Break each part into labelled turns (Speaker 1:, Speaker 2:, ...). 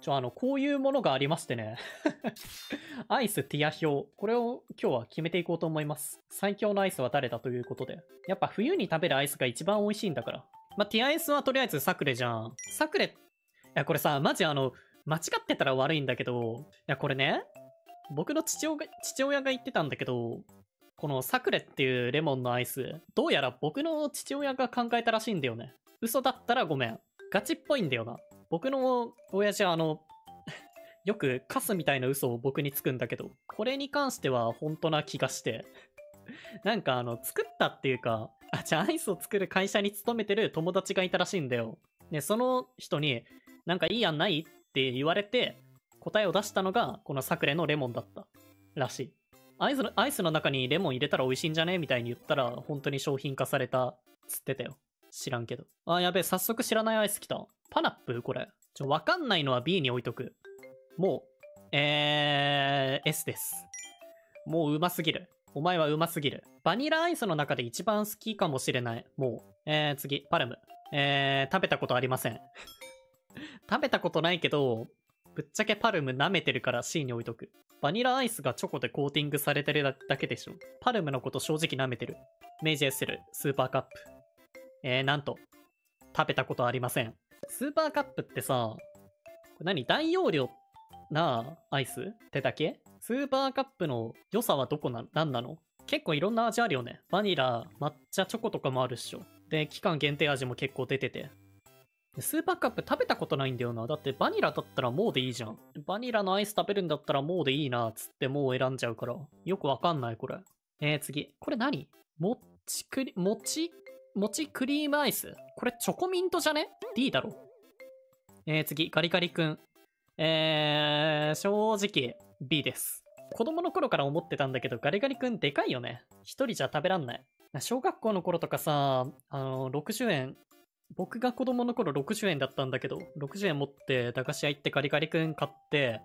Speaker 1: ちょ、あの、こういうものがありましてね。アイスティア表。これを今日は決めていこうと思います。最強のアイスは誰だということで。やっぱ冬に食べるアイスが一番美味しいんだから。ま、ティアアイスはとりあえずサクレじゃん。サクレ、いや、これさ、マジあの、間違ってたら悪いんだけど、いや、これね、僕の父親が父親が言ってたんだけど、このサクレっていうレモンのアイス、どうやら僕の父親が考えたらしいんだよね。嘘だったらごめん。ガチっぽいんだよな。僕の親父はあの、よくカスみたいな嘘を僕につくんだけど、これに関しては本当な気がして なんかあの、作ったっていうか、あ、じゃあアイスを作る会社に勤めてる友達がいたらしいんだよ。で、その人に、なんかいい案ないって言われて、答えを出したのが、このサクレのレモンだった。らしい。アイスの、アイスの中にレモン入れたら美味しいんじゃねみたいに言ったら、本当に商品化された、つってたよ。知らんけど。あ、やべえ、早速知らないアイス来た。パナップ？これ。ちょ、わかんないのは B に置いとく。もう、えー、S です。もううますぎる。お前はうますぎる。バニラアイスの中で一番好きかもしれない。もう。えー、次、パルム。えー、食べたことありません。食べたことないけど、ぶっちゃけパルム舐めてるから C に置いとく。バニラアイスがチョコでコーティングされてるだけでしょ。パルムのこと正直舐めてる。明治エッセル、スーパーカップ。えー、なんと、食べたことありません。スーパーカップってさ、これ何？大容量なアイス？ってだけ？スーパーカップの良さはどこな、なんなの？結構いろんな味あるよね。バニラ、抹茶、チョコとかもあるっしょ。で、期間限定味も結構出てて。スーパーカップ食べたことないんだよな。だってバニラだったら MOW でいいじゃん。バニラのアイス食べるんだったらもうでいいな、つってもう選んじゃうから。よくわかんない、これ。えー、次。これ何？もちクリ、もち、もちクリームアイスこれチョコミントじゃね ?D だろ。えー、次。ガリガリ君。えー、正直、B です。子供の頃から思ってたんだけど、ガリガリ君でかいよね。一人じゃ食べらんない。小学校の頃とかさ、あの、60円、僕が子供の頃60円だったんだけど、60円持って駄菓子屋行ってガリガリ君買って、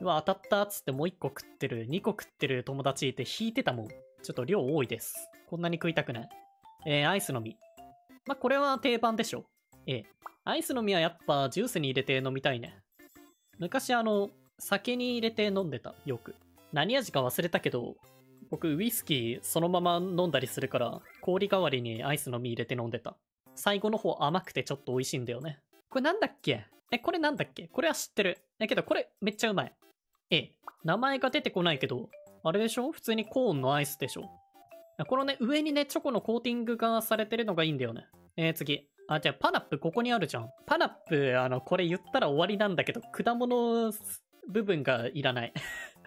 Speaker 1: うわ、当たったっつってもう1個食ってる、2個食ってる友達いて引いてたもん。ちょっと量多いです。こんなに食いたくない。えー、アイスの実。まあ、これは定番でしょ。ええ。アイスの実はやっぱジュースに入れて飲みたいね。昔あの、酒に入れて飲んでた、よく。何味か忘れたけど、僕ウイスキーそのまま飲んだりするから、氷代わりにアイスの実入れて飲んでた。最後の方甘くてちょっと美味しいんだよね。これなんだっけ？え、これなんだっけ？これは知ってる。だけどこれめっちゃうまい。え、名前が出てこないけど、あれでしょ？普通にコーンのアイスでしょ？このね、上にね、チョコのコーティングがされてるのがいいんだよね。えー、次。あ、じゃあパナップここにあるじゃん。パナップ、あの、これ言ったら終わりなんだけど、果物部分がいらない。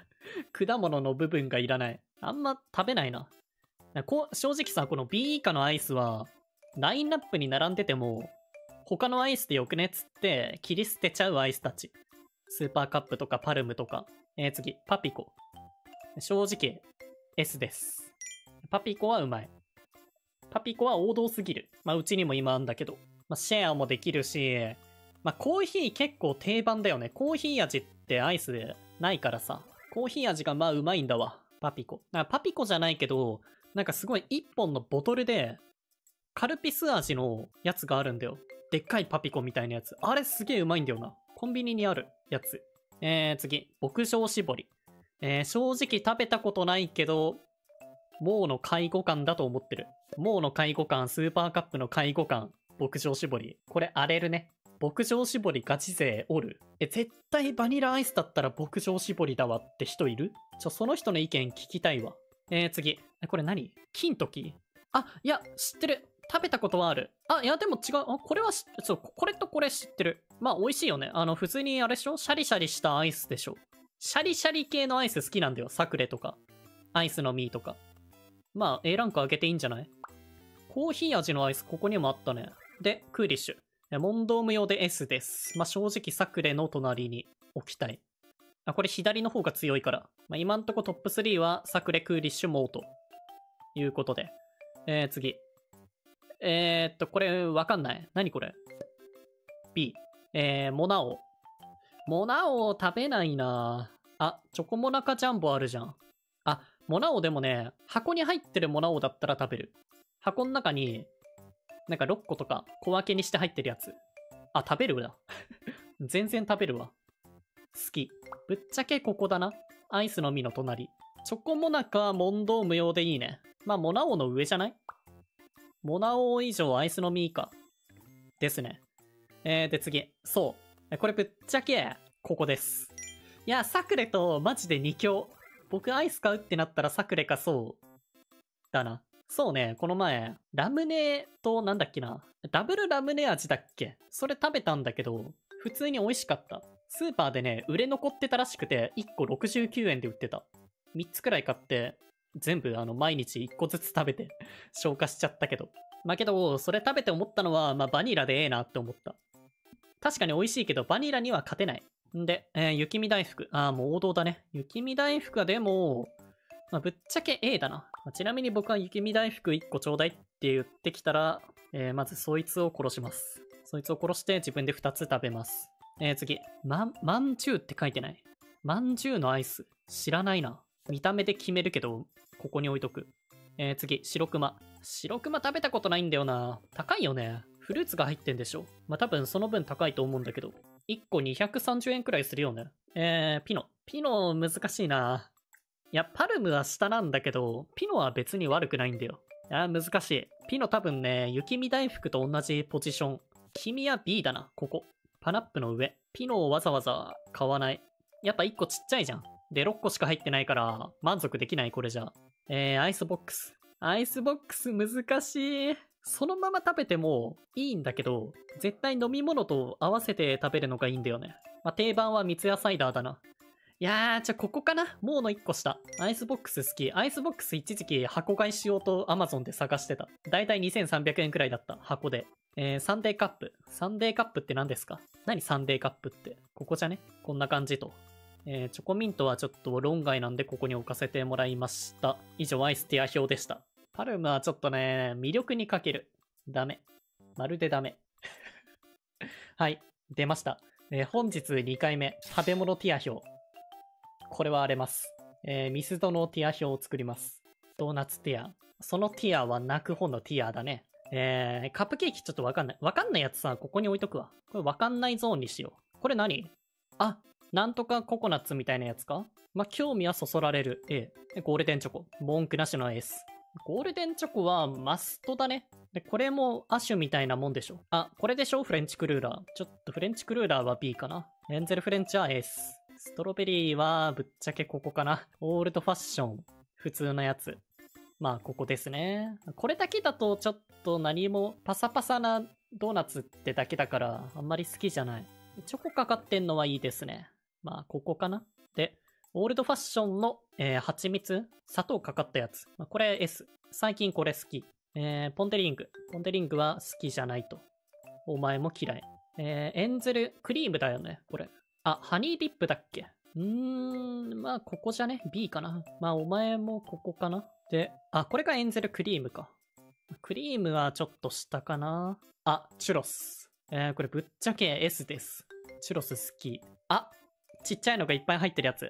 Speaker 1: 果物の部分がいらない。あんま食べないな。こう正直さ、この B 以下のアイスは、ラインナップに並んでても、他のアイスでよくねっつって切り捨てちゃうアイスたち。スーパーカップとかパルムとか。えー、次、パピコ。正直、S です。パピコはうまい。パピコは王道すぎる。まあ、うちにも今あんだけど。まあ、シェアもできるし、まあ、コーヒー結構定番だよね。コーヒー味ってアイスでないからさ。コーヒー味がまあうまいんだわ。パピコ。パピコじゃないけど、なんかすごい一本のボトルでカルピス味のやつがあるんだよ。でっかいパピコみたいなやつ。あれすげえうまいんだよな。コンビニにあるやつ。えー、次。牧場絞り。えー、正直食べたことないけど、もうの介護感だと思ってる。もうの介護感、スーパーカップの介護感、牧場絞り。これ荒れるね。牧場絞りガチ勢おる。え、絶対バニラアイスだったら牧場絞りだわって人いる？ちょ、その人の意見聞きたいわ。えー、次。えこれ何？金時？あ、いや、知ってる。食べたことはある。あ、いや、でも違う。あ、これはそう、これとこれ知ってる。まあ、美味しいよね。あの、普通にあれでしょ？シャリシャリしたアイスでしょ？シャリシャリ系のアイス好きなんだよ。サクレとか。アイスの実とか。まあ、A ランク上げていいんじゃない？コーヒー味のアイス、ここにもあったね。で、クーリッシュ。モンドーム用で S です。まあ、正直サクレの隣に置きたい。あ、これ左の方が強いから。まあ、今んとこトップ3はサクレ、クーリッシュ、モーということで。えー、次。えー、っと、これわかんない。何これ ?B。えー、モナオ。モナオ食べないなあ、チョコモナカジャンボあるじゃん。あ、モナオでもね、箱に入ってるモナオだったら食べる。箱の中に、なんか6個とか小分けにして入ってるやつ。あ、食べるだ。全然食べるわ。好き。ぶっちゃけここだな。アイスの実の隣。チョコモナカ、問答無用でいいね。まあ、モナオの上じゃない？モナオ以上アイスの実以下。ですね。えー、で次。そう。これぶっちゃけ、ここです。いや、サクレとマジで2強。僕アイス買うってなったらサクレかそう。だな。そうね、この前、ラムネとなんだっけな。ダブルラムネ味だっけそれ食べたんだけど、普通に美味しかった。スーパーでね、売れ残ってたらしくて、1個69円で売ってた。3つくらい買って、全部あの毎日1個ずつ食べて 消化しちゃったけど。まあけど、それ食べて思ったのは、まあバニラでええなって思った。確かに美味しいけど、バニラには勝てない。んで、えー、雪見大福。ああ、もう王道だね。雪見大福はでも、まあ、ぶっちゃけ A だな。まあ、ちなみに僕は雪見大福1個ちょうだいって言ってきたら、えー、まずそいつを殺します。そいつを殺して自分で2つ食べます。えー、次。ま、まんじゅうって書いてない？まんじゅうのアイス。知らないな。見た目で決めるけど、ここに置いとく。えー、次。白熊。白熊食べたことないんだよな。高いよね。フルーツが入ってんでしょ。まあ、多分その分高いと思うんだけど。1個230円くらいするよね。えー、ピノ。ピノ難しいな。いや、パルムは下なんだけど、ピノは別に悪くないんだよ。あ難しい。ピノ多分ね、雪見大福と同じポジション。君は B だな、ここ。パナップの上。ピノをわざわざ買わない。やっぱ1個ちっちゃいじゃん。で、6個しか入ってないから、満足できない、これじゃ。えー、アイスボックス。アイスボックス難しい。そのまま食べてもいいんだけど、絶対飲み物と合わせて食べるのがいいんだよね。まあ、定番は三ツ矢サイダーだな。いやー、じゃあここかなもうの1個下。アイスボックス好き。アイスボックス一時期箱買いしようと Amazon で探してた。だいたい2300円くらいだった。箱で。えー、サンデーカップ。サンデーカップって何ですか？何サンデーカップって？ここじゃね？こんな感じと。えー、チョコミントはちょっと論外なんでここに置かせてもらいました。以上、アイス tier 表でした。パルムはちょっとね、魅力に欠ける。ダメ。まるでダメ。はい。出ました。えー、本日2回目。食べ物 tier 表。これは荒れます。えー、ミスドの tier 表を作ります。ドーナツティア。そのティアは泣く方のティアだね。えー、カップケーキちょっとわかんない。わかんないやつさ、ここに置いとくわ。これわかんないゾーンにしよう。これ何？あ、なんとかココナッツみたいなやつか？ま、興味はそそられる A。ゴールデンチョコ。文句なしの S。ゴールデンチョコはマストだね。で、これもアシュみたいなもんでしょ。あ、これでしょ？フレンチクルーラー。ちょっとフレンチクルーラーは B かな。エンゼルフレンチは S。ストロベリーはぶっちゃけここかな。オールドファッション。普通のやつ。まあ、ここですね。これだけだとちょっと何もパサパサなドーナツってだけだからあんまり好きじゃない。チョコかかってんのはいいですね。まあ、ここかな。で、オールドファッションの、えー、蜂蜜？砂糖かかったやつ。まあ、これ S。最近これ好き。えー、ポンテリング。ポンテリングは好きじゃないと。お前も嫌い。えー、エンゼルクリームだよね、これ。あ、ハニーディップだっけ？うーん、まあ、ここじゃね ?B かな。まあ、お前もここかな。で、あ、これがエンゼルクリームか。クリームはちょっと下かな。あ、チュロス。えー、これぶっちゃけ S です。チュロス好き。あ、ちっちゃいのがいっぱい入ってるやつ。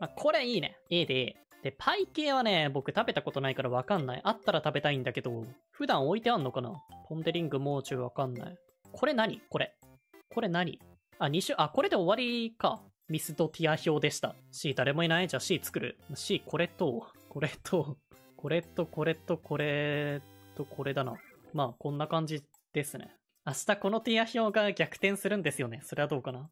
Speaker 1: まあ、これいいね。A で A。で、パイ系はね、僕食べたことないからわかんない。あったら食べたいんだけど、普段置いてあんのかな？ポンデリングもうちょいわかんない。これ何？これ。これ何？あ、2種、あ、これで終わりか。ミスドティア表でした。C 誰もいない？じゃあ C 作る。C これと、これと、これと、これと、これと、これだな。まあ、こんな感じですね。明日このティア表が逆転するんですよね。それはどうかな？